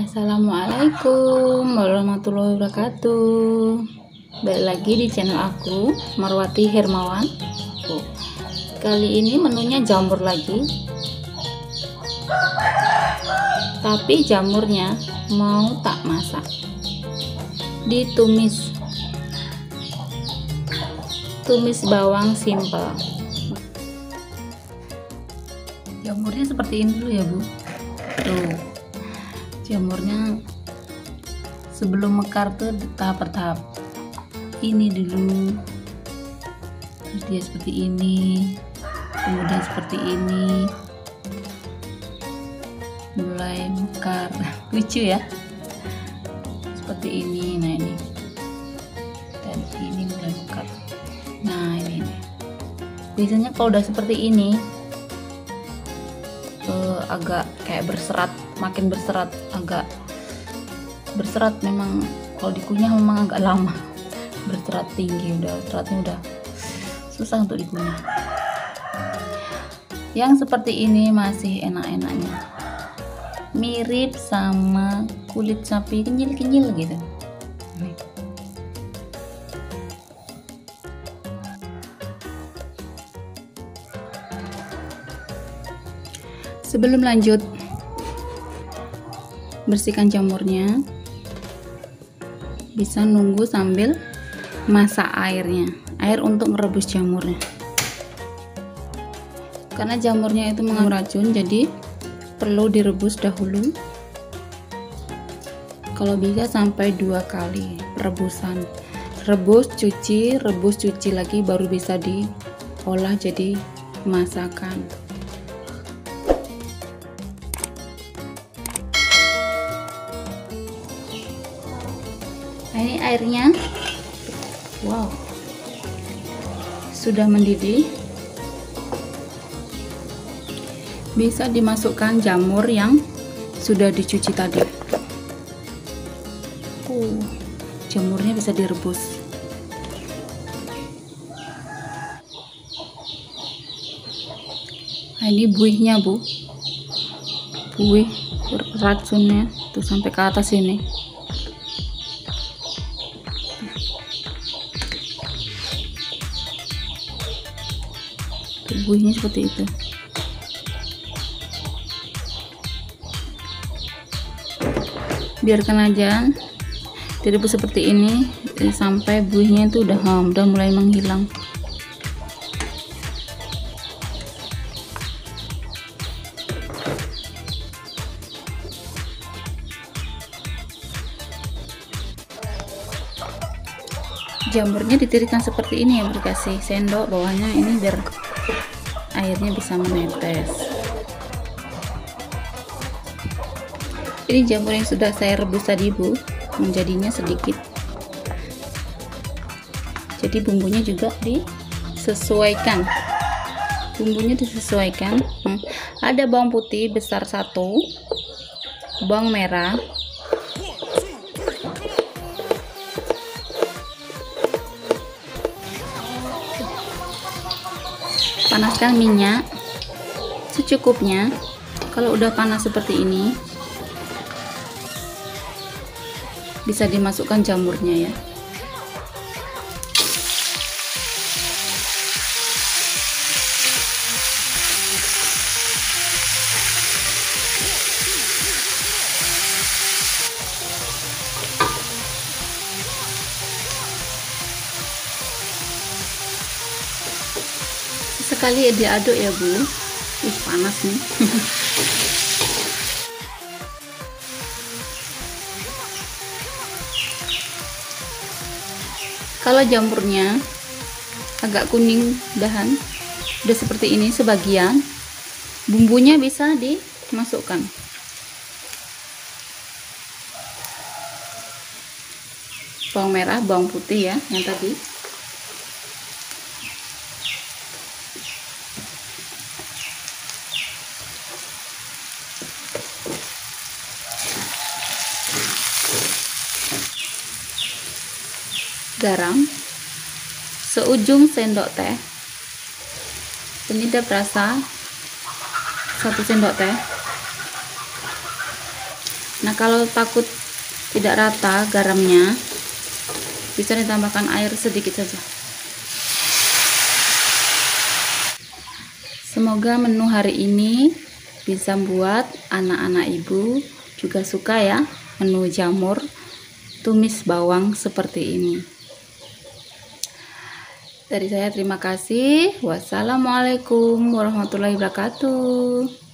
Assalamualaikum warahmatullahi wabarakatuh. Balik lagi di channel aku Marwati Hermawan. Oh, Kali ini menunya jamur lagi. Tapi jamurnya mau tak masak. Ditumis. Tumis bawang simple Jamurnya seperti ini dulu ya bu. Tuh jamurnya sebelum mekar tuh tahap bertahap ini dulu terus dia seperti ini kemudian seperti ini. Mulai mekar. Lucu ya. Seperti ini nah ini. Dan ini mulai mekar. Nah ini, ini. biasanya kalau udah seperti ini agak kayak berserat makin berserat agak berserat memang kalau dikunyah memang agak lama. Berserat tinggi udah seratnya udah susah untuk dikunyah. Yang seperti ini masih enak-enaknya. Mirip sama kulit sapi kenyil-kenyil gitu sebelum lanjut bersihkan jamurnya. Bisa nunggu sambil masak airnya. Air untuk merebus jamurnya. Karena jamurnya itu mengandung racun jadi perlu direbus dahulu. Kalau bisa sampai dua kali rebusan. Rebus cuci rebus cuci lagi baru bisa diolah jadi masakan nah ini airnya. Wow. Sudah mendidih. Bisa dimasukkan jamur yang sudah dicuci tadi. Uh, jamurnya bisa direbus. Nah ini buihnya bu. Buih racunnya tuh sampai ke atas ini tubuhnya seperti itu. Biarkan aja direbus seperti ini eh, sampai buihnya itu udah udah mulai menghilang jamurnya ditiriskan seperti ini ya dikasih sendok bawahnya ini biar airnya bisa menetes. Ini jamur yang sudah saya rebus tadi bu. Menjadinya sedikit. Jadi bumbunya juga disesuaikan. Bumbunya disesuaikan. Hmm. ada bawang putih besar satu bawang merah panaskan minyak secukupnya. Kalau udah panas seperti ini bisa dimasukkan jamurnya ya sekali ya diaduk ya bu. Ih, panas nih. Kalau jamurnya agak kuning dahan udah seperti ini sebagian bumbunya bisa dimasukkan. Bawang merah bawang putih ya yang tadi garam seujung sendok teh penyedap rasa satu sendok teh. Nah kalau takut tidak rata garamnya bisa ditambahkan air sedikit saja. Semoga menu hari ini bisa buat anak-anak ibu juga suka ya menu jamur tumis bawang seperti ini dari saya terima kasih. Wassalamualaikum warahmatullahi wabarakatuh